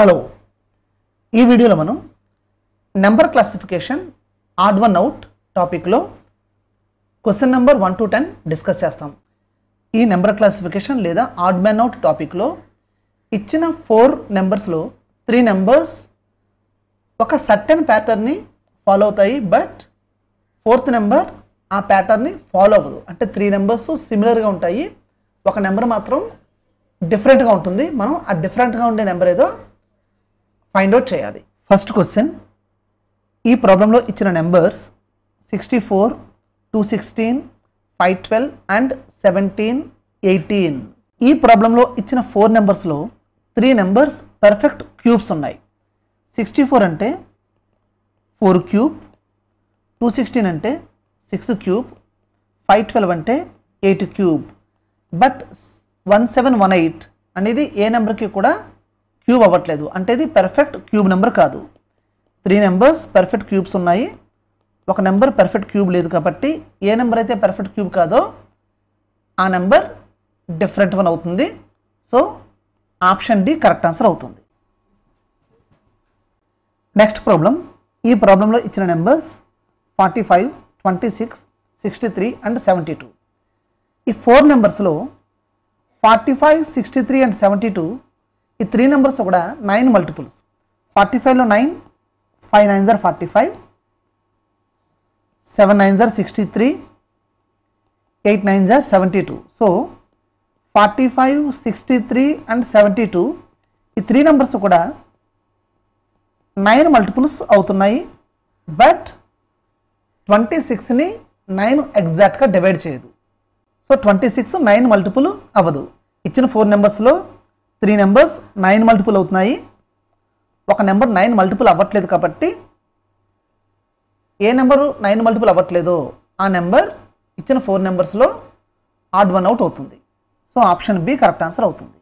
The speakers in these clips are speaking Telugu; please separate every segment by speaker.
Speaker 1: హలో. ఈ వీడియోలో మనం number classification odd one out టాపిక్లో question number one to ten discuss చేస్తాం. ఈ నెంబర్ క్లాసిఫికేషన్ లేదా ఆడ్ మ్యాన్ అవుట్ టాపిక్లో ఇచ్చిన ఫోర్ నెంబర్స్లో త్రీ నెంబర్స్ ఒక సర్టెన్ ప్యాటర్న్ని ఫాలో అవుతాయి బట్ ఫోర్త్ నెంబర్ ఆ ప్యాటర్న్ని ఫాలో అవ్వదు. అంటే త్రీ నెంబర్స్ సిమిలర్గా ఉంటాయి. ఒక నెంబర్ మాత్రం డిఫరెంట్గా ఉంటుంది. మనం ఆ డిఫరెంట్గా ఉండే నెంబర్ ఏదో ఫైండ్ అవుట్ చేయాలి. ఫస్ట్ క్వశ్చన్ ఈ ప్రాబ్లంలో ఇచ్చిన numbers sixty four two sixteen five twelve and seventeen eighteen ఈ ప్రాబ్లంలో ఇచ్చిన ఫోర్ నెంబర్స్లో త్రీ నెంబర్స్ పర్ఫెక్ట్ క్యూబ్స్ ఉన్నాయి. సిక్స్టీ ఫోర్ అంటే ఫోర్ క్యూబ్ టూ సిక్స్టీన్ అంటే సిక్స్ క్యూబ్ ఫైవ్ ట్వెల్వ్ అంటే eight cube but one seven one eight అనేది ఏ నెంబర్కి కూడా క్యూబ్ అవ్వట్లేదు. అంటే ఇది పెర్ఫెక్ట్ క్యూబ్ నెంబర్ కాదు. త్రీ నెంబర్స్ పెర్ఫెక్ట్ క్యూబ్స్ ఉన్నాయి. ఒక నెంబర్ పెర్ఫెక్ట్ క్యూబ్ లేదు కాబట్టి ఏ నెంబర్ అయితే పెర్ఫెక్ట్ క్యూబ్ కాదో ఆ నెంబర్ డిఫరెంట్ వన్ అవుతుంది. So option D correct answer అవుతుంది. నెక్స్ట్ ప్రాబ్లం ఈ ప్రాబ్లంలో ఇచ్చిన numbers forty five twenty six sixty three and seventy two ఈ four నెంబర్స్లో forty five sixty three and seventy two ఈ త్రీ నెంబర్స్ కూడా నైన్ మల్టిపుల్స్ ఫార్టీ ఫైవ్లో నైన్ ఫైవ్ నైన్ జార్ ఫార్టీ ఫైవ్ సెవెన్ నైన్ జార్ sixty three eight nine jar seventy two so forty five sixty three and seventy two ఈ త్రీ నెంబర్స్ కూడా నైన్ మల్టిపుల్స్ అవుతున్నాయి. బట్ ట్వంటీ సిక్స్ని నైన్ ఎగ్జాక్ట్గా డివైడ్ చేయదు. So twenty six nine multiple అవ్వదు. ఇచ్చిన ఫోర్ నెంబర్స్లో త్రీ నెంబర్స్ నైన్ మల్టిపుల్ అవుతున్నాయి. ఒక నెంబర్ నైన్ మల్టిపుల్ అవ్వట్లేదు కాబట్టి ఏ నెంబరు నైన్ మల్టిపుల్ అవ్వట్లేదో ఆ నెంబర్ ఇచ్చిన ఫోర్ నెంబర్స్లో ఆడ్ వన్ అవుట్ అవుతుంది. So option B correct answer అవుతుంది.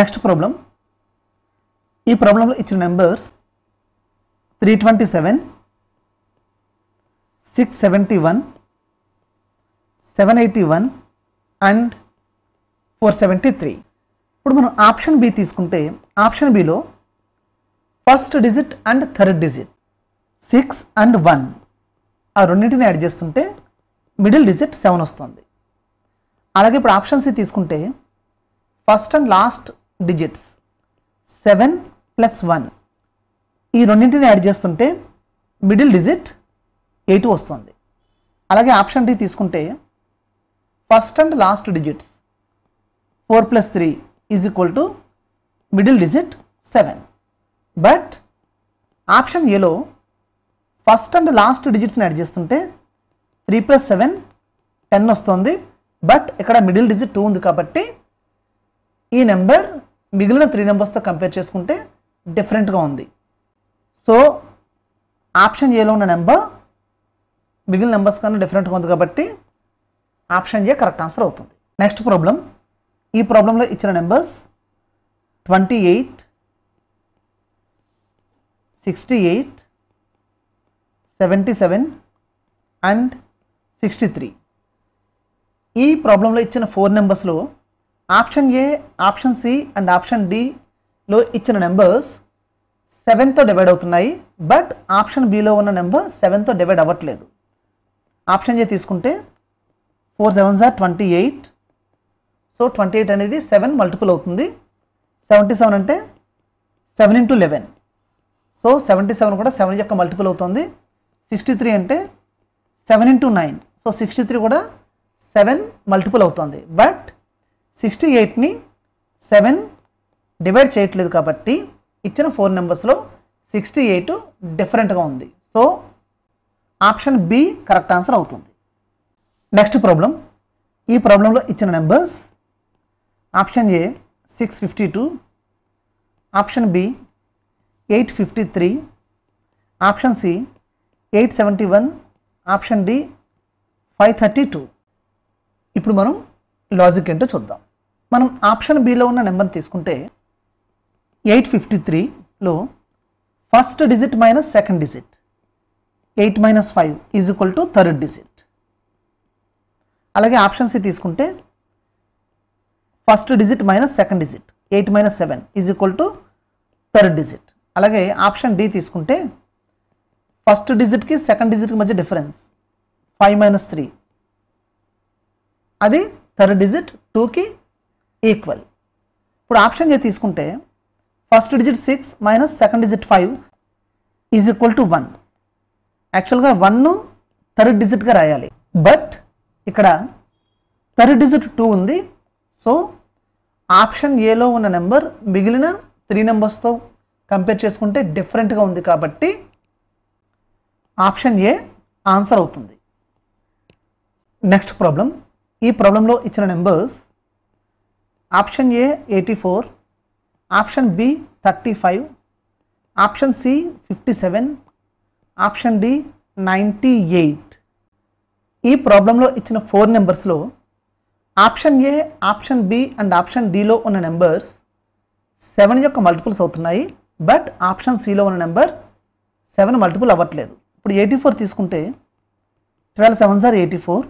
Speaker 1: Next problem. ఈ ప్రాబ్లంలో ఇచ్చిన numbers three twenty seven six seventy one seven eighty one and four seventy three. ఇప్పుడు మనం ఆప్షన్ బి తీసుకుంటే option below first digit and third digit six and one ఆ రెండింటిని యాడ్ చేస్తుంటే మిడిల్ డిజిట్ సెవెన్ వస్తుంది. అలాగే ఇప్పుడు ఆప్షన్ సి తీసుకుంటే first and last digits seven plus one ఈ రెండింటిని యాడ్ చేస్తుంటే మిడిల్ డిజిట్ ఎయిట్ వస్తుంది. అలాగే ఆప్షన్ డి తీసుకుంటే first and last digits four plus three is equal to middle digit seven but option ఏలో ఫస్ట్ అండ్ లాస్ట్ డిజిట్స్ని యాడ్ చేస్తుంటే త్రీ ప్లస్ సెవెన్ టెన్ వస్తుంది. బట్ ఇక్కడ మిడిల్ డిజిట్ టూ ఉంది కాబట్టి ఈ నెంబర్ మిగిలిన త్రీ నెంబర్స్తో కంపేర్ చేసుకుంటే డిఫరెంట్గా ఉంది. సో ఆప్షన్ ఏలో ఉన్న నెంబర్ మిగిలిన నెంబర్స్ కన్నా డిఫరెంట్గా ఉంది కాబట్టి ఆప్షన్ ఏ కరెక్ట్ ఆన్సర్ అవుతుంది. నెక్స్ట్ ప్రాబ్లం ఈ ప్రాబ్లంలో ఇచ్చిన numbers twenty eight sixty eight seventy seven and sixty three. ఈ ప్రాబ్లంలో ఇచ్చిన four నెంబర్స్లో option A option C and option డిలో ఇచ్చిన నెంబర్స్ సెవెన్తో డివైడ్ అవుతున్నాయి బట్ ఆప్షన్ బిలో ఉన్న నెంబర్ సెవెన్తో డివైడ్ అవ్వట్లేదు. ఆప్షన్ ఏ తీసుకుంటే four seven sir twenty eight so twenty eight అనేది సెవెన్ మల్టిపుల్ అవుతుంది. సెవెంటీ సెవెన్ అంటే seven into eleven so seventy seven కూడా సెవెన్ యొక్క మల్టిపుల్ అవుతుంది. సిక్స్టీ త్రీ అంటే seven into nine so sixty three కూడా సెవెన్ మల్టిపుల్ అవుతుంది. బట్ సిక్స్టీ ఎయిట్ని సెవెన్ డివైడ్ చేయట్లేదు కాబట్టి ఇచ్చిన ఫోర్ నెంబర్స్లో సిక్స్టీ ఎయిట్ డిఫరెంట్గా ఉంది. So option B correct answer అవుతుంది. నెక్స్ట్ ప్రాబ్లం ఈ ప్రాబ్లంలో ఇచ్చిన numbers option A six fifty two option B eight fifty three option C eight seventy one option D five thirty two. ఇప్పుడు మనం లాజిక్ ఏంటో చూద్దాం. మనం ఆప్షన్ బిలో ఉన్న నెంబర్ తీసుకుంటే ఎయిట్ ఫిఫ్టీ త్రీలో first digit minus second digit eight minus five is equal to third digit. అలాగే ఆప్షన్ సి తీసుకుంటే first digit minus second digit eight minus seven is equal to third digit. అలాగే ఆప్షన్ డి తీసుకుంటే ఫస్ట్ డిజిట్కి సెకండ్ డిజిట్కి మధ్య డిఫరెన్స్ ఫైవ్ మైనస్ త్రీ. అది థర్డ్ డిజిట్ టూకి ఈక్వల్. ఇప్పుడు ఆప్షన్ ఏ తీసుకుంటే first digit six minus second digit five is equal to one. యాక్చువల్గా వన్ థర్డ్ డిజిట్గా రాయాలి. బట్ ఇక్కడ థర్డ్ డిజిట్ టూ ఉంది సో ఆప్షన్ ఏలో ఉన్న నెంబర్ మిగిలిన త్రీ నెంబర్స్తో కంపేర్ చేసుకుంటే డిఫరెంట్గా ఉంది కాబట్టి ఆప్షన్ ఏ ఆన్సర్ అవుతుంది. Next problem. ఈ ప్రాబ్లంలో ఇచ్చిన numbers option A eighty four option B thirty five option C fifty seven option D ninety eight ఈ ప్రాబ్లంలో ఇచ్చిన four నెంబర్స్లో option A option B and option డిలో ఉన్న నెంబర్స్ సెవెన్ యొక్క మల్టిపుల్స్ అవుతున్నాయి బట్ ఆప్షన్ సిలో ఉన్న నెంబర్ సెవెన్ మల్టిపుల్ అవ్వట్లేదు. ఇప్పుడు ఎయిటీ ఫోర్ తీసుకుంటే ట్వెల్వ్ సెవెన్ సార్ ఎయిటీ ఫోర్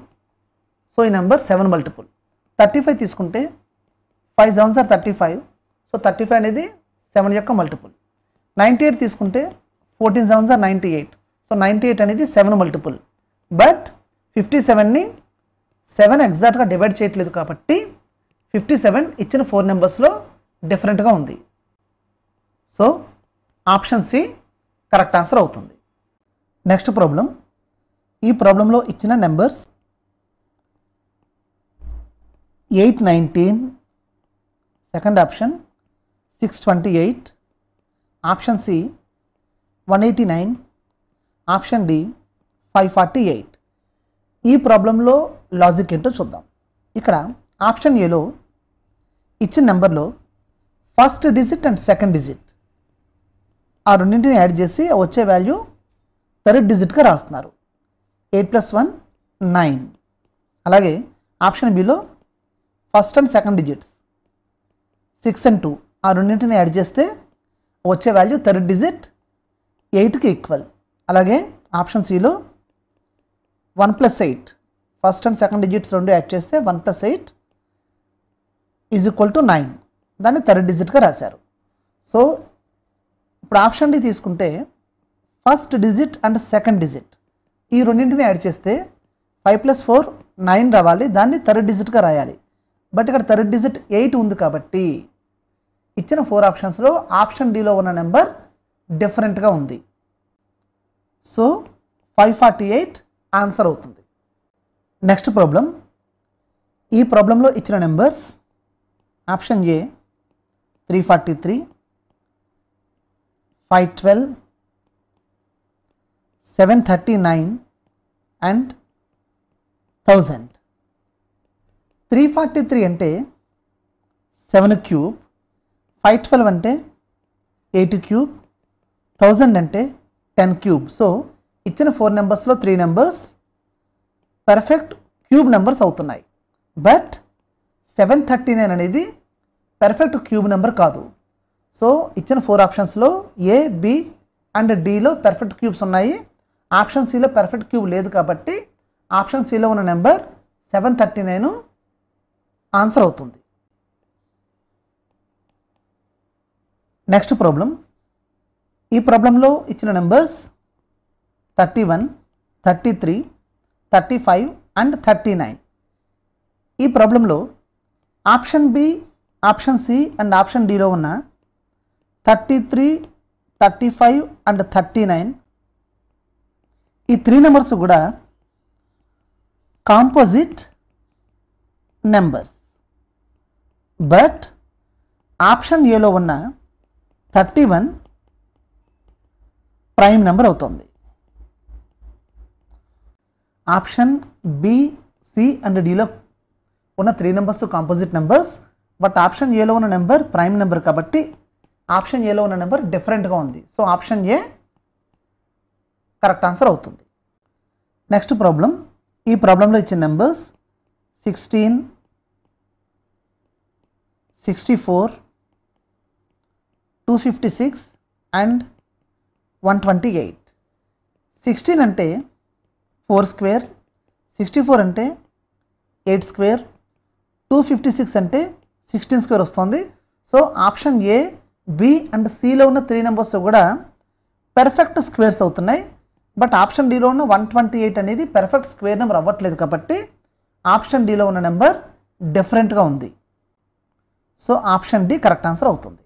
Speaker 1: సో ఈ number seven multiple. Thirty five తీసుకుంటే five seven sir thirty five so thirty five అనేది సెవెన్ యొక్క మల్టిపుల్. నైంటీ ఎయిట్ తీసుకుంటే fourteen seven sir ninety eight so ninety eight అనేది సెవెన్ మల్టిపుల్ బట్ ఫిఫ్టీ సెవెన్ని సెవెన్ ఎగ్జాక్ట్గా డివైడ్ చేయట్లేదు కాబట్టి ఫిఫ్టీ సెవెన్ ఇచ్చిన ఫోర్ నెంబర్స్లో డిఫరెంట్గా ఉంది. So option C correct answer అవుతుంది. నెక్స్ట్ ప్రాబ్లం ఈ ప్రాబ్లంలో ఇచ్చిన numbers eight nineteen second option six twenty eight option C one eighty nine option D five forty eight. ఈ ప్రాబ్లంలో లాజిక్ ఏంటో చూద్దాం. ఇక్కడ ఆప్షన్ ఏలో ఇచ్చిన నెంబర్లో first digit and second digit ఆ రెండింటిని యాడ్ చేసి వచ్చే వాల్యూ థర్డ్ డిజిట్గా రాస్తున్నారు. ఎయిట్ ప్లస్ వన్ నైన్ అలాగే option below first and second digits six and two ఆ రెండింటిని యాడ్ చేస్తే వచ్చే వాల్యూ థర్డ్ డిజిట్ ఎయిట్కి ఈక్వల్ అలాగే ఆప్షన్ సిలో one plus eight. First and second digits రెండు యాడ్ చేస్తే one plus eight is equal to nine దాన్ని థర్డ్ డిజిట్గా రాశారు. సో ఇప్పుడు ఆప్షన్ డి తీసుకుంటే first digit and second digit ఈ రెండింటిని యాడ్ చేస్తే ఫైవ్ ప్లస్ ఫోర్ నైన్ రావాలి. దాన్ని థర్డ్ డిజిట్గా రాయాలి. బట్ ఇక్కడ థర్డ్ డిజిట్ ఎయిట్ ఉంది కాబట్టి ఇచ్చిన ఫోర్ ఆప్షన్స్లో ఆప్షన్ డిలో ఉన్న నెంబర్ డిఫరెంట్గా ఉంది. So five forty eight answer అవుతుంది. Next problem. ఈ ప్రాబ్లంలో ఇచ్చిన numbers option A three forty three five twelve seven thirty nine and thousand. Three forty three అంటే సెవెన్ క్యూబ్ ఫైవ్ ట్వెల్వ్ అంటే ఎయిట్ క్యూబ్ థౌజండ్ అంటే టెన్ క్యూబ్. సో ఇచ్చిన four నెంబర్స్లో three numbers perfect cube numbers అవుతున్నాయి. బట్ సెవెన్ థర్టీ నైన్ అనేది పర్ఫెక్ట్ క్యూబ్ నెంబర్ కాదు. సో ఇచ్చిన ఫోర్ ఆప్షన్స్లో ఏ బి అండ్ డిలో పర్ఫెక్ట్ క్యూబ్స్ ఉన్నాయి. ఆప్షన్ సిలో పర్ఫెక్ట్ క్యూబ్ లేదు కాబట్టి ఆప్షన్ సిలో ఉన్న number seven thirty nine answer అవుతుంది. నెక్స్ట్ ప్రాబ్లం ఈ ప్రాబ్లంలో ఇచ్చిన numbers thirty one thirty three thirty five and thirty nine. ఈ ప్రాబ్లంలో option B option C and option డిలో ఉన్న thirty three thirty five and thirty nine ఈ త్రీ నెంబర్స్ కూడా కాంపోజిట్ నెంబర్స్. బట్ ఆప్షన్ ఏలో ఉన్న థర్టీ వన్ ప్రైమ్ నెంబర్ అవుతుంది. ఆప్షన్ బి సి అండ్ డిలో ఉన్న three numbers composite numbers but option ఏలో ఉన్న నెంబర్ ప్రైమ్ నెంబర్ కాబట్టి ఆప్షన్ ఏలో ఉన్న నెంబర్ డిఫరెంట్గా ఉంది. So option A correct answer అవుతుంది. నెక్స్ట్ ప్రాబ్లం ఈ ప్రాబ్లంలో ఇచ్చిన numbers sixteen sixty four two fifty six and one twenty eight sixteen అంటే ఫోర్ స్క్వేర్ సిక్స్టీ ఫోర్ అంటే eight square two fifty six అంటే సిక్స్టీన్ స్క్వేర్ వస్తుంది. So option A B and సిలో ఉన్న త్రీ నెంబర్స్ కూడా పెర్ఫెక్ట్ స్క్వేర్స్ అవుతున్నాయి. బట్ ఆప్షన్ డిలో ఉన్న వన్ ట్వంటీ ఎయిట్ అనేది పెర్ఫెక్ట్ స్క్వేర్ నెంబర్ అవ్వట్లేదు కాబట్టి ఆప్షన్ డిలో ఉన్న నెంబర్ డిఫరెంట్గా ఉంది. So option D correct answer అవుతుంది.